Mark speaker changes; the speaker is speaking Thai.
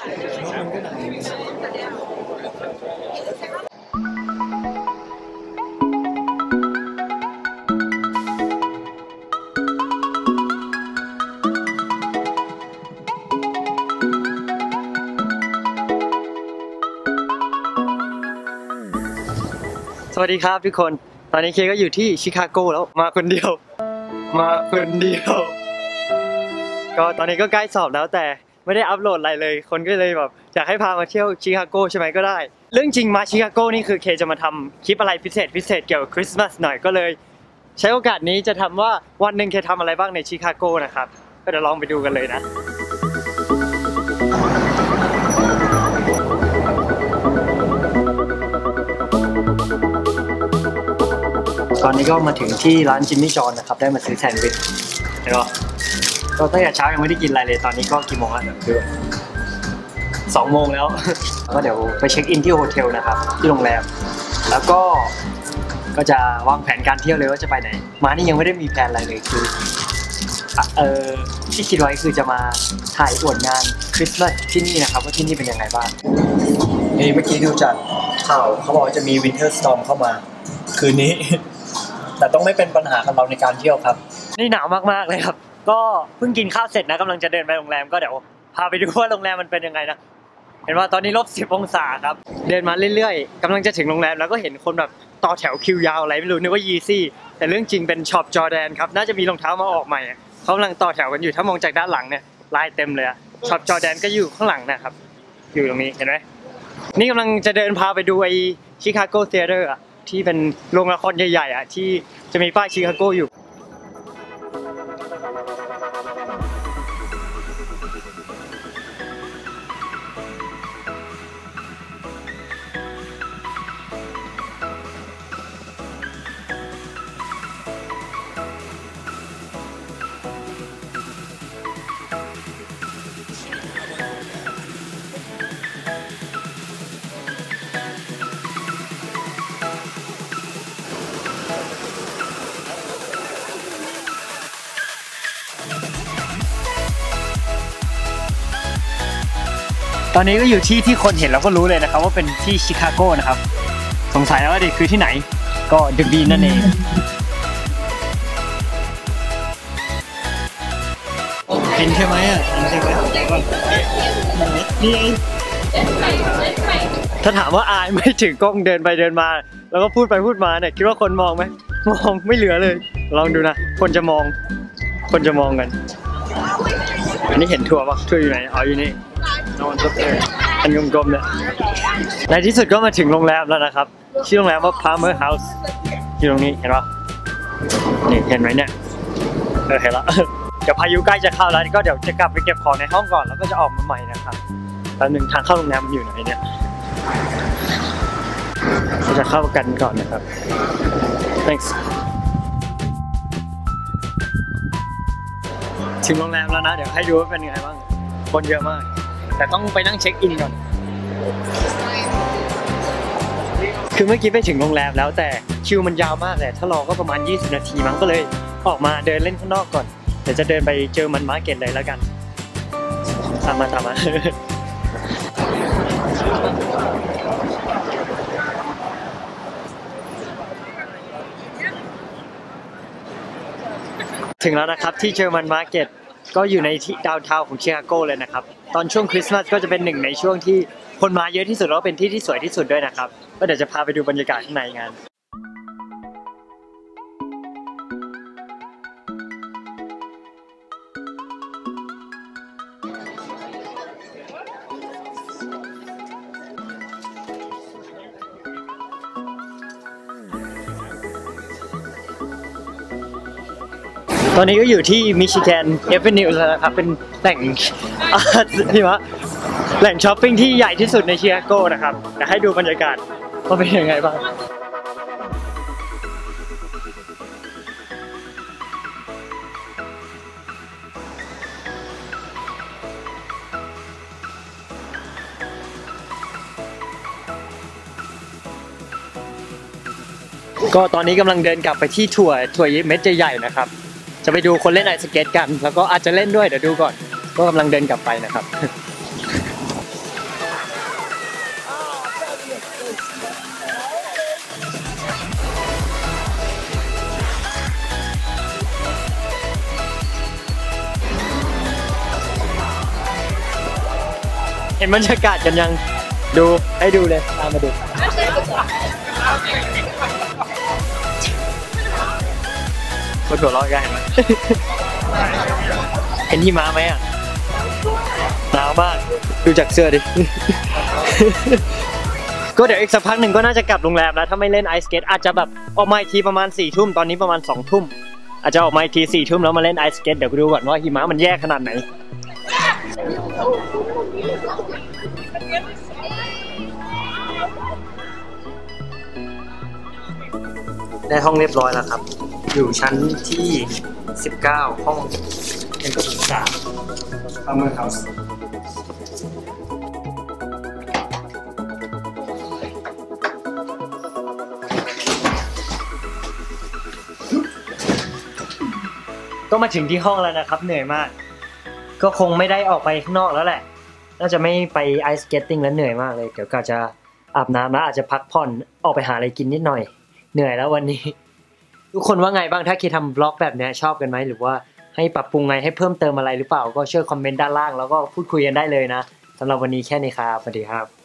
Speaker 1: สวัสดีครับทุกคน ตอนนี้เคก็อยู่ที่ชิคาโกแล้ว มาคนเดียว มาคนเดียว ก็ตอนนี้ก็ใกล้สอบแล้วแต่ ไม่ได้อัปโหลดอะไรเลย คนก็เลยแบบอยากให้พามาเที่ยวชิคาโกใช่ไหมก็ได้ เรื่องจริงมาชิคาโกนี่คือเคจะมาทำคลิปอะไรพิเศษพิเศษเกี่ยวกับคริสต์มาสหน่อยก็เลย ใช้โอกาสนี้จะทำว่าวันหนึ่งเคทำอะไรบ้างในชิคาโกนะครับก็เดี๋ยวลองไปดูกันเลยนะตอนนี้ก็มาถึงที่ร้านจิมมี่จอนนะครับ ได้มาซื้อแซนด์วิชแล้วก็ ก็ตั้งแต่เช้ายังไม่ได้กินอะไรเลยตอนนี้ก็กี่โมงแล้วเดี๋ยวดูสองโมงแล้ว ก็เดี๋ยวไปเช็คอินที่ hotel นะครับ ที่โรงแรม แล้วก็ก็จะวางแผนการเที่ยวเลยว่าจะไปไหน มานี่ยังไม่ได้มีแผนอะไรเลยคืออะเออที่คิดไว้คือจะมาถ่ายอวดงานคริสต์มาสที่นี่นะครับ ว่าที่นี่เป็นยังไงบ้างนี่เมื่อกี้ดูจากข่าวเขาบอกว่าจะมี winter storm เข้ามา คืนนี้ แต่ต้องไม่เป็นปัญหากับเราในการเที่ยวครับ นี่หนาวมากๆเลยครับ ก็เพิ่งกินข้าวเสร็จนะกำลังจะเดินไปโรงแรมก็เดี๋ยวพาไปดูว่าโรงแรมมันเป็นยังไงนะเห็นว่าตอนนี้ลบสิบองศาครับ เดินมาเรื่อยๆกำลังจะถึงโรงแรมแล้วก็เห็นคนแบบต่อแถวคิวยาวอะไรไม่รู้นึกว่า Yeezy แต่เรื่องจริงเป็น shop Jordan ครับน่าจะมีรองเท้ามาออกใหม่เขากำลังต่อแถวกันอยู่ถ้ามองจากด้านหลังเนี่ยลายเต็มเลยอะ shop Jordan ก็อยู่ข้างหลังนะครับ อยู่ตรงนี้เห็นไหมนี่กำลังจะเดินพาไปดูไอ้ Chicago Theater อะที่เป็นโรงละครใหญ่ๆอะที่จะมีป้ายชิคาโกอยู่ ตอนนี้ก็อยู่ที่ที่คนเห็นแล้วก็รู้เลยนะครับว่าเป็นที่ชิคาโกนะครับ สงสัยแล้วว่าเด็กคือที่ไหน ก็เดอะบีนนั่นเองเห็นใช่ไหมอะเห็นใช่ไหมนี่ถ้าถามว่าอายไหม่ถือกล้องเดินไปเดินมา แล้วก็พูดไปพูดมาเนี่ยคิดว่าคนมองไหมมองไม่เหลือเลย ลองดูนะ คนจะมอง คนจะมองกัน อันนี้เห็นทัวร์ปะทัวร์อยู่ไหนอ๋ออยู่นี่ นอนก็เอออันกลมๆเนี่ยในที่สุดก็มาถึงโรงแรมแล้วนะครับ ชื่อโรงแรมว่า Palmer House อยู่ตรงนี้เห็นปะนี่เห็นไหมเนี่ยเออเห็นละเดี๋ยวพายุใกล้จะเข้าแล้วก็เดี๋ยวจะกลับไปเก็บของในห้องก่อนแล้วก็จะออกมาใหม่นะครับแป๊บนึงทางเข้าโรงแรมมันอยู่ไหนเนี่ยเราจะเข้ากันก่อนนะครับ thanks ถึงโรงแรมแล้วนะ เดี๋ยวให้ดูว่าเป็นยังไงบ้าง คนเยอะมาก แต่ต้องไปนั่งเช็คอินก่อนคือเมื่อกี้ไปถึงโรงแรมแล้วแต่คิวมันยาวมากเลยถ้ารอก็ประมาณ 20 นาทีมั้งก็เลยออกมาเดินเล่นข้างนอกก่อนเดี๋ยวจะเดินไป German Market เลยแล้วกันตามมาตามมาถึงแล้วนะครับที่เจอมันมาร์เก็ต ก็อยู่ในที่ดาวเทาของชิคาโกเลยนะครับ ตอนช่วงคริสต์มาสก็จะเป็นหนึ่งในช่วงที่คนมาเยอะที่สุดแล้วเป็นที่ที่สวยที่สุดด้วยนะครับ ก็เดี๋ยวจะพาไปดูบรรยากาศข้างในงาน ตอนนี้ก็อยู่ที่ Michigan Avenue แล้วนะครับ เป็นแหล่งอ่าที่ว่าแหล่งช้อปปิ้งที่ใหญ่ที่สุดในชิคาโกนะครับอยากให้ดูบรรยากาศว่าเป็นยังไงบ้างก็ตอนนี้กำลังเดินกลับไปที่ทัวร์ทัวร์เม็ดใหญ่ๆนะครับ จะไปดูคนเล่นไอสเก็ตกัน แล้วก็อาจจะเล่นด้วยเดี๋ยวดูก่อน ก็กำลังเดินกลับไปนะครับ เห็นบรรยากาศกันยังดูให้ดูเลยตามมาดู คนหัวเราะกันเห็นไหมเห็นหิมะไหมอะหนาวมากดูจากเสื้อดิ ก็เดี๋ยวอีกสักพักหนึ่งก็น่าจะกลับโรงแรมแล้ว ถ้าไม่เล่นไอสเกตอาจจะแบบออกมาอีกทีประมาณ4ี่ทุ่มตอนนี้ประมาณ2องทุ่ม อาจจะออกมาอีกทีสี่ทุ่มแล้วมาเล่นไอสเกตเดี๋ยวดูก่อนว่าหิมะมันแย่ขนาดไหนได้ห้องเรียบร้อยแล้วครับ อยู่ชั้นที่ 19 ห้องเป็นกระสุนสามเอามือเขาก็มาถึงที่ห้องแล้วนะครับ เหนื่อยมาก ก็คงไม่ได้ออกไปข้างนอกแล้วแหละ น่าจะไม่ไป ice skating แล้วเหนื่อยมากเลย เดี๋ยวก็จะอาบน้ำแล้วอาจจะพักผ่อนออกไปหาอะไรกินนิดหน่อย เหนื่อยแล้ววันนี้ ทุกคนว่าไงบ้างถ้าคิดทำบล็อกแบบเนี้ยชอบกันไหมหรือว่าให้ปรับปรุงไงให้เพิ่มเติมอะไรหรือเปล่า ก็ช่วยคอมเมนต์ด้านล่างแล้วก็พูดคุยกันได้เลยนะสำหรับวันนี้แค่นี้ครับสวัสดีครับ